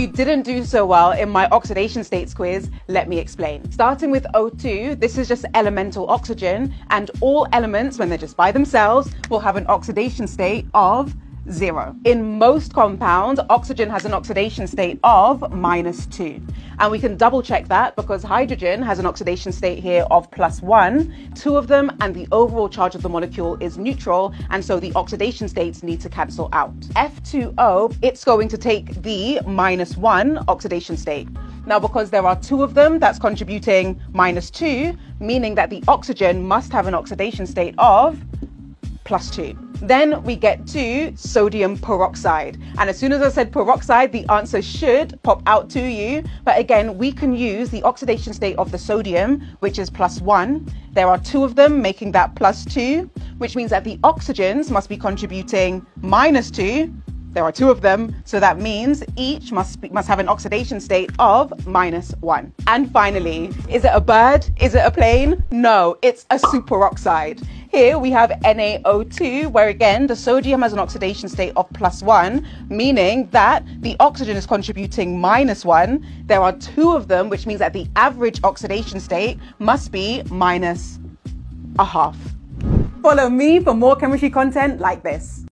you didn't do so well in my oxidation states quiz, let me explain. Starting with O2, this is just elemental oxygen, and all elements, when they're just by themselves, will have an oxidation state of zero. In most compounds, oxygen has an oxidation state of minus two. And we can double check that because hydrogen has an oxidation state here of plus one, two of them, and the overall charge of the molecule is neutral. And so the oxidation states need to cancel out. F2O, it's going to take the minus one oxidation state. Now, because there are two of them, that's contributing minus two, meaning that the oxygen must have an oxidation state of plus two. Then we get to sodium peroxide. And as soon as I said peroxide, the answer should pop out to you. But again, we can use the oxidation state of the sodium, which is plus one. There are two of them, making that plus two, which means that the oxygens must be contributing minus two. There are two of them, so that means each must be, must have an oxidation state of minus one. And finally, is it a bird? Is it a plane? No, it's a superoxide. Here we have NaO2, where again the sodium has an oxidation state of plus one, meaning that the oxygen is contributing minus one. There are two of them, which means that the average oxidation state must be minus a half. Follow me for more chemistry content like this.